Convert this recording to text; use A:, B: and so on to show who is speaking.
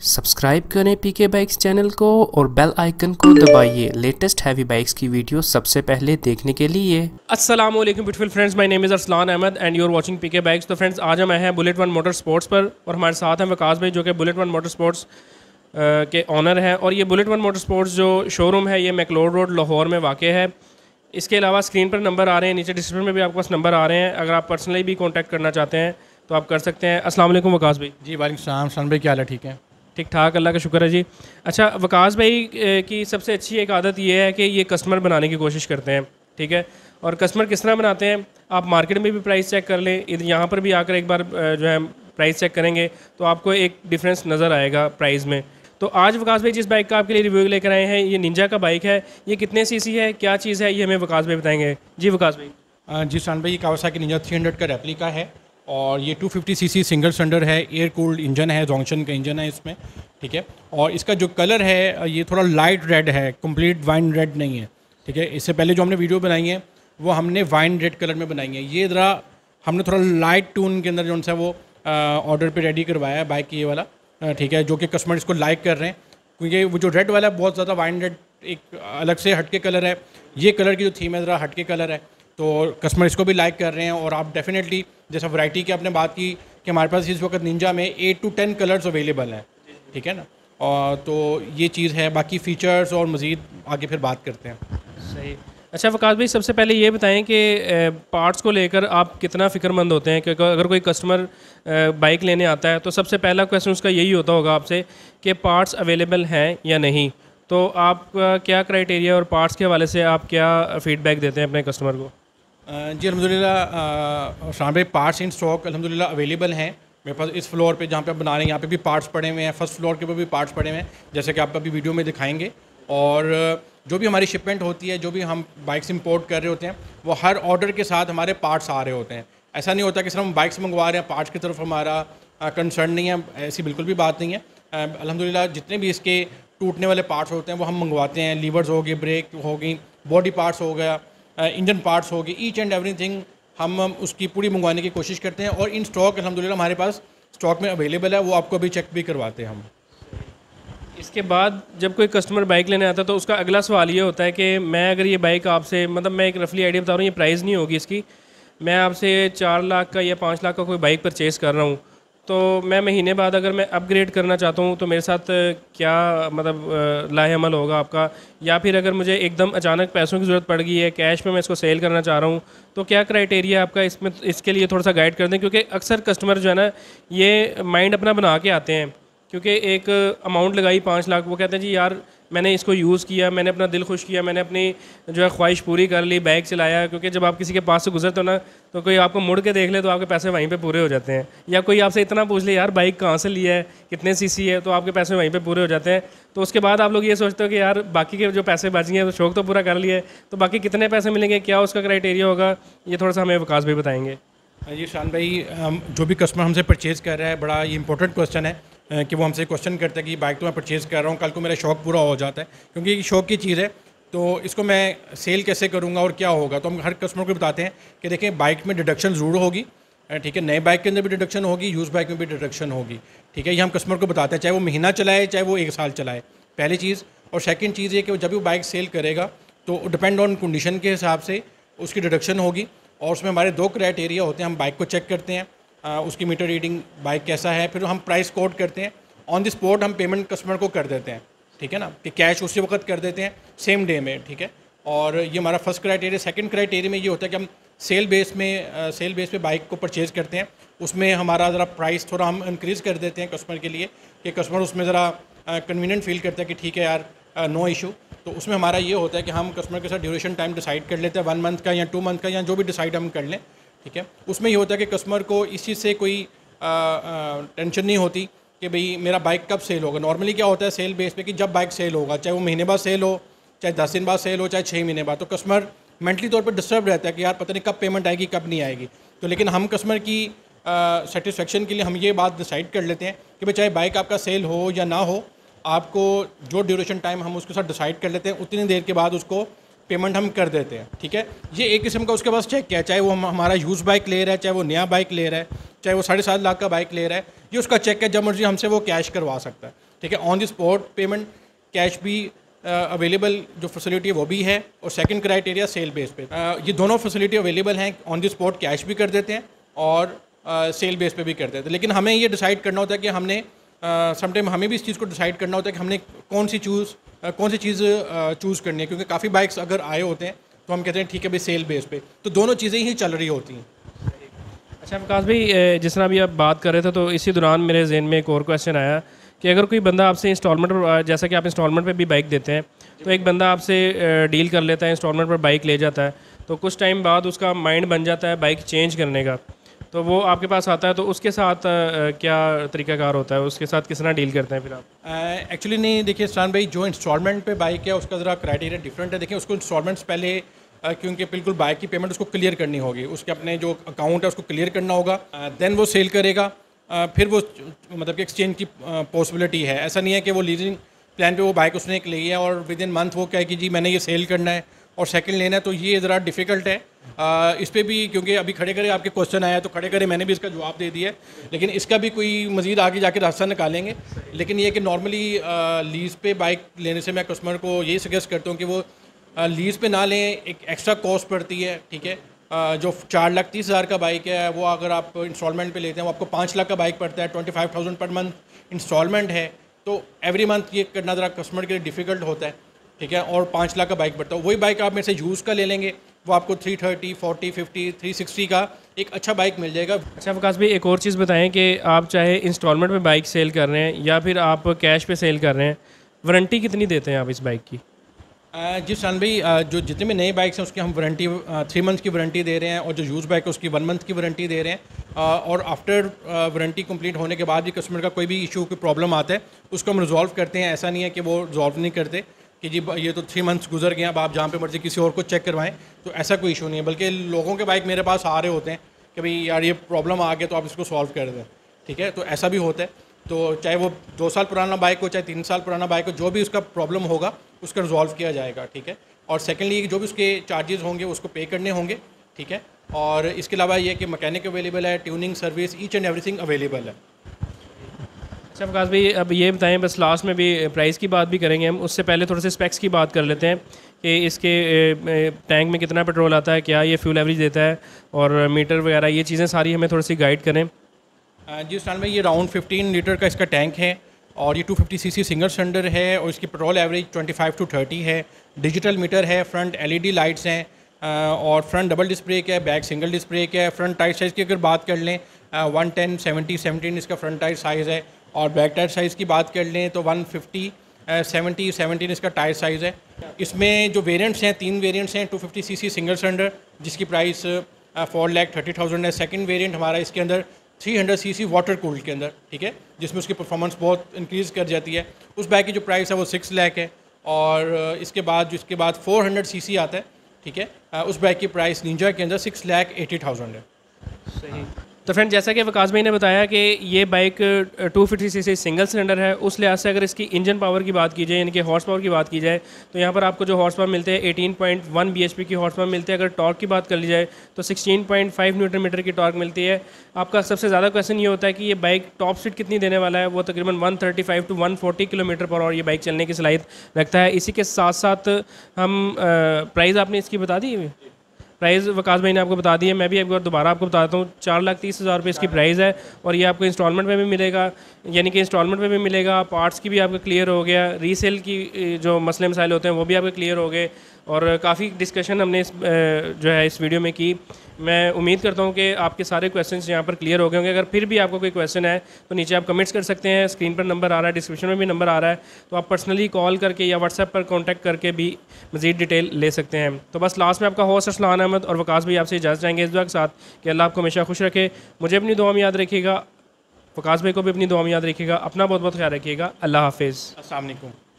A: Subscribe करें पीके bikes channel को और बेल आइकन को दबाइए लेटेस्ट हैवी बाइक्स की वीडियो सबसे पहले देखने के लिए।
B: अस्सलाम वालेकुम beautiful friends my name is Arsalan Ahmed and you are watching PK bikes. तो फ्रेंड्स आज हम आए हैं बुलेट वन मोटर स्पोर्ट्स पर और हमारे साथ हैं वकास भाई जो कि बुलेट वन मोटर स्पोर्ट्स के ऑनर हैं। और ये बुलेट वन मोटर स्पोर्ट्स जो शोरूम है ये मैकलोड रोड लाहौर में वाक़ है। इसके अलावा स्क्रीन पर नंबर आ रहे हैं नीचे डिस्क्रिप्शन में भी आपके पास नंबर आ रहे हैं। अगर आप पर्सनली भी कॉन्टैक्ट करना चाहते हैं तो आप कर सकते हैं। अस्सलाम वालेकुम वकास भाई।
C: जी वालेकुम सलाम। सन भाई क्या हाल है? ठीक है?
B: ठीक ठाक, अल्लाह का शुक्र है जी। अच्छा वकास भाई की सबसे अच्छी एक आदत ये है कि ये कस्टमर बनाने की कोशिश करते हैं, ठीक है? और कस्टमर किस तरह बनाते हैं? आप मार्केट में भी प्राइस चेक कर लें इधर यहाँ पर भी आकर एक बार जो है प्राइस चेक करेंगे तो आपको एक डिफरेंस नज़र आएगा प्राइस में। तो आज वकास भाई, जिस बाइक का आपके लिए रिव्यू लेकर आए हैं, ये निंजा का बाइक है, ये कितने सीसी है, क्या चीज़ है, ये हमें वकास भाई बताएँगे। जी वकास भाई।
C: जी सन भाई, ये कावासाकी निंजा 300 का रेप्लिका है। और ये 250 सीसी सिंगल सिलेंडर है एयर कूल्ड इंजन है जोंक्शन का इंजन है इसमें, ठीक है? और इसका जो कलर है, ये थोड़ा लाइट रेड है कंप्लीट वाइन रेड नहीं है, ठीक है? इससे पहले जो हमने वीडियो बनाई है, वो हमने वाइन रेड कलर में बनाई है। ये ज़रा हमने थोड़ा लाइट टून के अंदर जो सा वो ऑर्डर पे रेडी करवाया है बाइक ये वाला ठीक है? जो कि कस्टमर इसको लाइक कर रहे हैं, क्योंकि वो जो रेड वाला है बहुत ज़्यादा वाइन रेड एक अलग से हटके कलर है। ये कलर की जो थीम है, ज़रा हटके कलर है। तो कस्टमर इसको भी लाइक कर रहे हैं और आप डेफिनेटली जैसा वैरायटी की आपने बात की कि हमारे पास इस वक्त निंजा में eight to ten colours available हैं, ठीक है ना? और तो ये चीज़ है, बाकी फ़ीचर्स और मज़ीद आगे फिर बात करते हैं।
B: सही। अच्छा वकास भाई, सबसे पहले ये बताएँ कि पार्ट्स को लेकर आप कितना फ़िक्रमंद होते हैं? क्योंकि अगर कोई कस्टमर बाइक लेने आता है तो सबसे पहला क्वेश्चन उसका यही होता होगा आपसे कि पार्ट्स अवेलेबल हैं या नहीं? तो आपका क्या क्राइटेरिया और पार्ट्स के हवाले से आप क्या फ़ीडबैक देते हैं अपने कस्टमर को?
C: जी अलहमदिल्ला शाम पार्ट्स इन स्टॉक अलहमदिल्ला अवेलेबल हैं। मेरे पास इस फ्लोर पे जहाँ पे आप बना रहे हैं, यहाँ पे भी पार्ट्स पड़े हुए हैं। फ़र्स्ट फ्लोर के ऊपर भी पार्ट्स पड़े हुए हैं, जैसे कि आप अभी वीडियो में दिखाएँगे। और जो भी हमारी शिपमेंट होती है, जो भी हम बाइक्स इंपोर्ट कर रहे होते हैं, वो हर ऑर्डर के साथ हमारे पार्ट्स आ रहे होते हैं। ऐसा नहीं होता कि सिर्फ़ हम बाइक्स मंगवा रहे हैं पार्ट्स की तरफ़ हमारा कंसर्न नहीं है, ऐसी बिल्कुल भी बात नहीं है। अलहमदिल्ला जितने भी इसके टूटने वाले पार्ट्स होते हैं, वो हम मंगवाते हैं। लीवर्स हो गए ब्रेक हो गई बॉडी पार्ट्स हो गया इंजन पार्ट्स हो गए ईच एंड एवरीथिंग हम उसकी पूरी मंगवाने की कोशिश करते हैं और इन स्टॉक अलहमदिल्ला हमारे पास स्टॉक में अवेलेबल है, वो आपको अभी चेक भी करवाते हैं हम।
B: इसके बाद जब कोई कस्टमर बाइक लेने आता है तो उसका अगला सवाल ये होता है कि मैं अगर ये बाइक आपसे मतलब मैं एक रफली आइडिया बता रहा हूँ, ये प्राइस नहीं होगी इसकी। मैं आपसे चार लाख का या पाँच लाख का कोई बाइक परचेज़ कर रहा हूँ तो मैं महीने बाद अगर मैं अपग्रेड करना चाहता हूँ तो मेरे साथ क्या मतलब लाहेमल होगा आपका? या फिर अगर मुझे एकदम अचानक पैसों की ज़रूरत पड़ गई है कैश में मैं इसको सेल करना चाह रहा हूँ तो क्या क्राइटेरिया आपका इसमें, इसके लिए थोड़ा सा गाइड कर दें? क्योंकि अक्सर कस्टमर जो है ना, ये माइंड अपना बना के आते हैं, क्योंकि एक अमाउंट लगाई पाँच लाख, वो कहते हैं, जी यार मैंने इसको यूज़ किया, मैंने अपना दिल खुश किया, मैंने अपनी जो है ख्वाहिश पूरी कर ली बाइक चलाया, क्योंकि जब आप किसी के पास से गुजरते हो ना तो कोई आपको मुड़ के देख ले तो आपके पैसे वहीं पे पूरे हो जाते हैं। या कोई आपसे इतना पूछ ले, यार बाइक कहाँ से लिया है? कितने सीसी है? तो आपके पैसे वहीं पे पूरे हो जाते हैं। तो उसके बाद आप लोग ये सोचते हो कि, यार, बाकी के जो पैसे बच गए हैं तो शौक तो पूरा कर है। तो बाकी कितने पैसे मिलेंगे? क्या उसका क्राइटेरिया होगा? ये थोड़ा सा हमें विकास भी बताएँगे।
C: जी, शान भाई, हम जो भी कस्टमर हमसे परचेज़ कर रहा है, बड़ा ये इंपॉर्टेंट क्वेश्चन है कि वो हमसे क्वेश्चन करता है कि बाइक तो मैं परचेज़ कर रहा हूँ, कल को मेरा शौक पूरा हो जाता है, क्योंकि ये शौक की चीज़ है। तो इसको मैं सेल कैसे करूँगा और क्या होगा? तो हम हर कस्टमर को बताते हैं कि देखिए बाइक में डिडक्शन ज़रूर होगी ठीक है, नए बाइक के अंदर भी डिडक्शन होगी यूज़ बाइक में भी डिडक्शन होगी, ठीक है, ये हम कस्टमर को बताते हैं, चाहे वो महीना चलाए, चाहे वो एक साल चलाए, पहली चीज़। और सेकेंड चीज़ ये कि जब भी बाइक सेल करेगा तो डिपेंड ऑन कंडीशन के हिसाब से उसकी डिडक्शन होगी। और उसमें हमारे दो क्राइटेरिया होते हैं हम बाइक को चेक करते हैं आ, उसकी मीटर रीडिंग बाइक कैसा है फिर हम प्राइस कोड करते हैं ऑन द स्पॉट हम पेमेंट कस्टमर को कर देते हैं ठीक है ना? कि कैश उसी वक्त कर देते हैं सेम डे में ठीक है? और ये हमारा फ़र्स्ट क्राइटेरिया सेकंड क्राइटेरिया में ये होता है कि हम सेल बेस में आ, सेल बेस पे बाइक को परचेज़ करते हैं उसमें हमारा ज़रा प्राइस थोड़ा हम इंक्रीज़ कर देते हैं कस्टमर के लिए कि कस्टमर उसमें ज़रा कन्वीनियंट फील करता है कि ठीक है यार नो इशू तो उसमें हमारा ये होता है कि हम कस्टमर के साथ ड्यूरेशन टाइम डिसाइड कर लेते हैं वन मंथ का या टू मंथ का या जो भी डिसाइड हम कर लें, ठीक है? उसमें ये होता है कि कस्टमर को इस चीज़ से कोई टेंशन नहीं होती कि भाई मेरा बाइक कब सेल होगा। नॉर्मली क्या होता है सेल बेस पे कि जब बाइक सेल होगा, चाहे वो महीने बाद सेल हो, चाहे दस दिन बाद सेल हो, चाहे छः महीने बाद। तो कस्टमर मेंटली तौर पर डिस्टर्ब रहता है कि यार पता नहीं कब पेमेंट आएगी, कब नहीं आएगी। तो लेकिन हम कस्टमर की सेटिस्फेक्शन के लिए हम ये बात डिसाइड कर लेते हैं कि भाई चाहे बाइक आपका सेल हो या ना हो आपको जो ड्यूरेशन टाइम हम उसके साथ डिसाइड कर लेते हैं, उतनी देर के बाद उसको पेमेंट हम कर देते हैं, ठीक है? ये एक किस्म का उसके पास चेक किया चाहे वो हम, हमारा यूज़ बाइक ले रहा है, चाहे वो नया बाइक ले रहा है, चाहे वो साढ़े सात लाख का बाइक ले रहा है, ये उसका चेक है? जब मर्ज़ी हमसे वो कैश करवा सकता है, ठीक है? On the spot payment cash भी अवेलेबल जो फैसिलिटी है, वो भी है, और सेकंड क्राइटेरिया सेल बेस पे। ये दोनों फैसिलिटी अवेलेबल हैं ऑन द स्पॉट कैश भी कर देते हैं, और सेल बेस पे भी कर देते हैं। लेकिन हमें ये डिसाइड करना होता है कि हमने समटाइम हमें भी इस चीज़ को डिसाइड करना होता है कि हमने कौन सी चूज़ कौन सी चीज़ चूज़ करनी है। क्योंकि काफ़ी बाइक्स अगर आए होते हैं तो हम कहते हैं, ठीक है भाई, सेल बेस पे। तो दोनों चीज़ें ही चल रही होती हैं।
B: अच्छा विकास भाई जिस तरह अभी आप बात कर रहे थे तो इसी दौरान मेरे जहन में एक और क्वेश्चन आया कि अगर कोई बंदा आपसे इंस्टॉलमेंट पर जैसा कि आप इंस्टॉलमेंट पर भी बाइक देते हैं तो एक बंदा आपसे डील कर लेता है इंस्टॉलमेंट पर बाइक ले जाता है तो कुछ टाइम बाद उसका माइंड बन जाता है बाइक चेंज करने का। तो वो आपके पास आता है तो उसके साथ क्या तरीकाकार होता है? उसके साथ किस तरह डील करते हैं फिर आप?
C: एक्चुअली नहीं, देखिए इस्तान भाई, जो इंस्टॉलमेंट पे बाइक है उसका ज़रा क्राइटेरिया डिफरेंट है। देखिए, उसको इंस्टॉलमेंट्स पहले क्योंकि बिल्कुल बाइक की पेमेंट उसको क्लियर करनी होगी। उसके अपने जो अकाउंट है, उसको क्लियर करना होगा। देन वो सेल करेगा। फिर वो मतलब कि एक्सचेंज की पॉसिबिलिटी है। ऐसा नहीं है कि वो लीजिंग प्लान पे वो बाइक उसने एक ली है और विद इन मंथ वो कहे कि जी, मैंने ये सेल करना है। और सेकंड लेना है तो ये ज़रा डिफ़िकल्ट है। आ, इस पर भी क्योंकि अभी खड़े खड़े आपके क्वेश्चन आया तो खड़े खड़े मैंने भी इसका जवाब दे दिया लेकिन इसका भी कोई मज़ीद आगे जाके रास्ता निकालेंगे। लेकिन ये कि नॉर्मली लीज़ पे बाइक लेने से मैं कस्टमर को यही सजेस्ट करता हूँ कि वो लीज़ पे ना लें एक एक्स्ट्रा कॉस्ट पड़ती है ठीक है? जो चार लाख तीस हज़ार का बाइक है वो अगर आप इंस्टॉलमेंट पे लेते हैं वो आपको पाँच लाख का बाइक पड़ता है twenty five thousand per month instalment है। तो एवरी मंथ ये करना ज़रा कस्टमर के लिए डिफ़िकल्ट होता है। ठीक है? और पाँच लाख का बाइक पड़ता है वही बाइक आप मेरे से यूज़ का ले लेंगे। वो आपको three thirty forty fifty three sixty का एक अच्छा बाइक मिल जाएगा।
B: अच्छा विकास भाई एक और चीज़ बताएँ कि आप चाहे इंस्टॉलमेंट में बाइक सेल कर रहे हैं या फिर आप कैश पे सेल कर रहे हैं वारंटी कितनी देते हैं आप इस बाइक की?
C: जी सान भाई जो जितने भी नए बाइक्स हैं उसकी हम वारंटी थ्री मंथ की वारंटी दे रहे हैं और जो यूज़ बाइक है उसकी वन मंथ की वारंटी दे रहे हैं। और आफ्टर वारंटी कंप्लीट होने के बाद भी कस्टमर का कोई भी इशू कोई प्रॉब्लम आता है उसको हम रिजॉल्व करते हैं। ऐसा नहीं है कि वो रिजॉल्व नहीं करते। कि जी ये तो थ्री मंथ्स गुजर गए अब आप जहाँ पे मर्ज़ी किसी और को चेक करवाएँ तो ऐसा कोई इशू नहीं है। बल्कि लोगों के बाइक मेरे पास आ रहे होते हैं कि भाई, यार, ये प्रॉब्लम आ गया तो आप इसको सॉल्व कर दें, ठीक है? तो ऐसा भी होता है। तो चाहे वो दो साल पुराना बाइक हो, चाहे तीन साल पुराना बाइक हो, जो भी उसका प्रॉब्लम होगा, उसका रिजॉल्व किया जाएगा, ठीक है? और सेकेंडली जो भी उसके चार्जेज़ होंगे, उसको पे करने होंगे, ठीक है? और इसके अलावा ये कि मकैनिक अवेलेबल है tuning service each and everything available है।
B: अच्छा प्रकाश भाई, अब ये बताएँ, बस लास्ट में भी प्राइस की बात भी करेंगे हम। उससे पहले थोड़े से स्पेक्स की बात कर लेते हैं कि इसके टैंक में कितना पेट्रोल आता है, क्या ये फ्यूल एवरेज देता है और मीटर वगैरह, ये चीज़ें सारी हमें थोड़ी सी गाइड करें।
C: जी साल में ये राउंड 15 लीटर का इसका टैंक है और ये 250 सीसी सिंगल सिलेंडर है और इसकी पेट्रोल एवरेज 25 टू 30 है। डिजिटल मीटर है फ्रंट एलईडी लाइट्स हैं और फ्रंट डबल डिस्प्ले है बैक सिंगल डिस्प्ले है। फ्रंट टायर साइज़ की अगर बात कर लें वन टेन सेवेंटी सेवनटीन इसका फ्रंट टायर साइज़ है। और बैक टायर साइज़ की बात कर लें तो वन फिफ्टी सेवेंटी सेवनटीन इसका टायर साइज़ है। इसमें जो वेरियंट्स हैं, तीन वेरियंट्स हैं two fifty C C single cylinder जिसकी price four lakh thirty thousand है। सेकेंड वेरिएंट हमारा इसके अंदर three hundred C C water cooled के अंदर, ठीक है, जिसमें उसकी परफॉर्मेंस बहुत इंक्रीज़ कर जाती है। उस बाइक की जो प्राइस है वो सिक्स लैख है और इसके बाद, जिसके बाद फोर हंड्रेड आता है, ठीक है उस बाइक की प्राइस निंजा के अंदर सिक्स लैख एटी थाउज़ेंड है।
B: सही। तो फ्रेंड जैसा कि वकास भाई ने बताया कि ये bike two fifty C C single cylinder है, उस लिहाज से अगर इसकी इंजन पावर की बात की जाए, यानी कि हॉर्स पावर की बात की जाए तो यहाँ पर आपको जो हॉर्स पावर मिलते हैं एटीन पॉइंट की हॉर्स पावर मिलते हैं। अगर टॉर्क की बात कर ली जाए तो sixteen point five newton meter की टॉर्क मिलती है। आपका सबसे ज़्यादा क्वेश्चन ये होता है कि ये बाइक टॉप स्पीड कितनी देने वाला है? वो तकरीबन वन टू वन किलोमीटर पर और ये बाइक चलने की सलाहियत रखता है। इसी के साथ साथ हम प्राइज़ आपने इसकी बता दी? प्राइस वकास भाई ने आपको बता दी है मैं भी एक बार दोबारा आपको बताता हूँ चार लाख तीस हज़ार रुपये इसकी प्राइस है और ये आपको इंस्टॉलमेंट में भी मिलेगा यानी कि इंस्टॉलमेंट में भी मिलेगा पार्ट्स की भी आपका क्लियर हो गया रीसेल की जो मसले मसाइल होते हैं वो भी आपके क्लियर हो गए और काफ़ी डिस्कशन हमने इस जो है इस वीडियो में की। मैं उम्मीद करता हूँ कि आपके सारे क्वेश्चंस यहाँ पर क्लियर हो गए होंगे। अगर फिर भी आपको कोई क्वेश्चन है तो नीचे आप कमेंट्स कर सकते हैं। स्क्रीन पर नंबर आ रहा है डिस्क्रिप्शन में भी नंबर आ रहा है। तो आप पर्सनली कॉल करके या व्हाट्सएप पर कॉन्टैक्ट करके भी मज़ीद डिटेल ले सकते हैं। तो बस लास्ट में आपका होस्ट असलान अहमद और वकास भी आपसे इजाज़त चाहेंगे इस दुआ के साथ कि अल्लाह आपको हमेशा खुश रखे। मुझे अपनी दुआ में याद रखिएगा। वकास भाई को भी अपनी दुआ में याद रखिएगा। अपना बहुत बहुत ख्याल रखिएगा। अल्लाह हाफिज़।
C: असल